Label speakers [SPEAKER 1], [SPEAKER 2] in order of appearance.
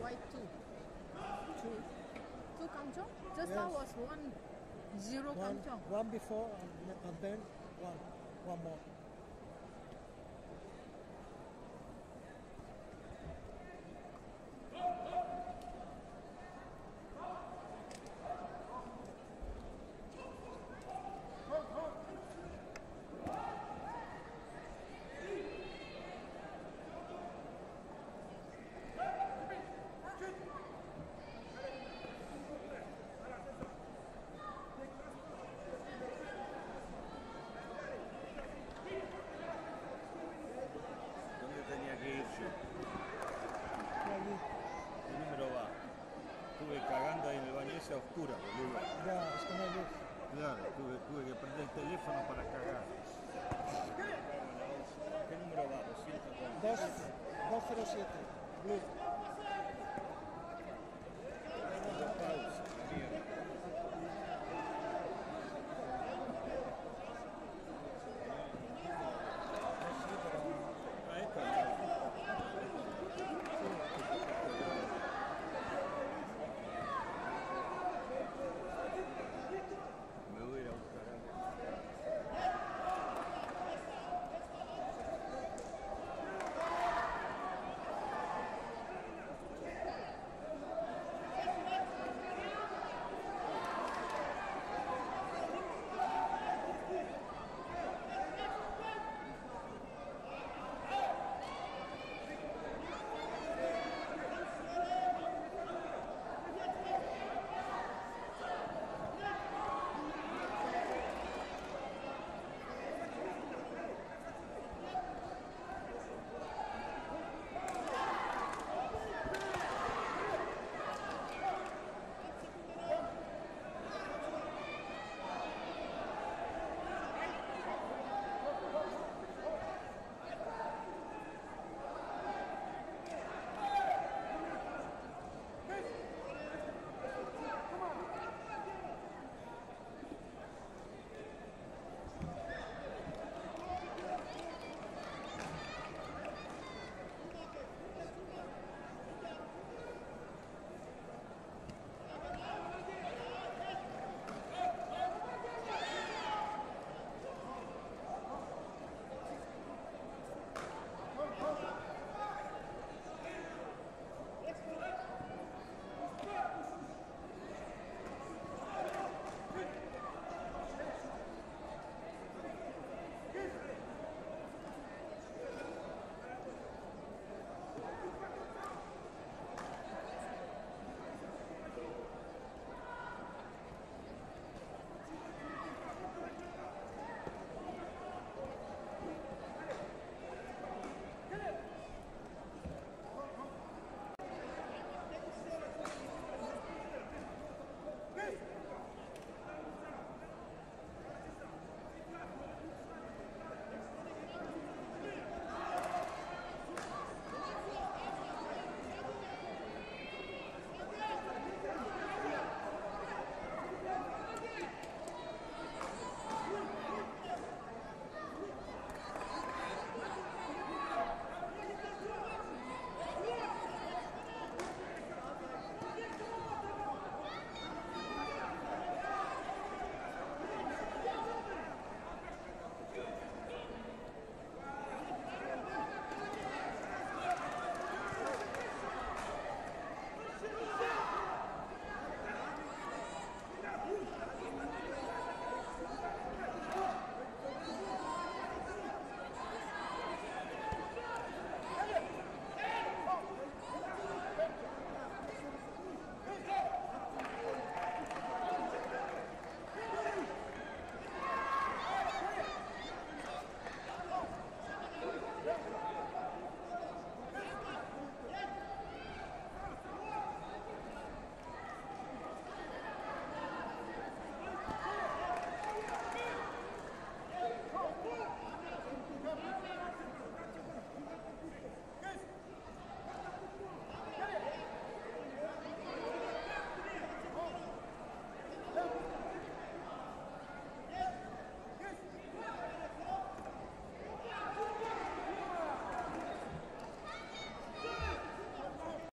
[SPEAKER 1] white two. Two. Two kanchong? Just
[SPEAKER 2] yes.
[SPEAKER 1] that was one zero
[SPEAKER 2] one,
[SPEAKER 1] kanchong.
[SPEAKER 2] One before and, and then one. One more. вообще-то. Ну,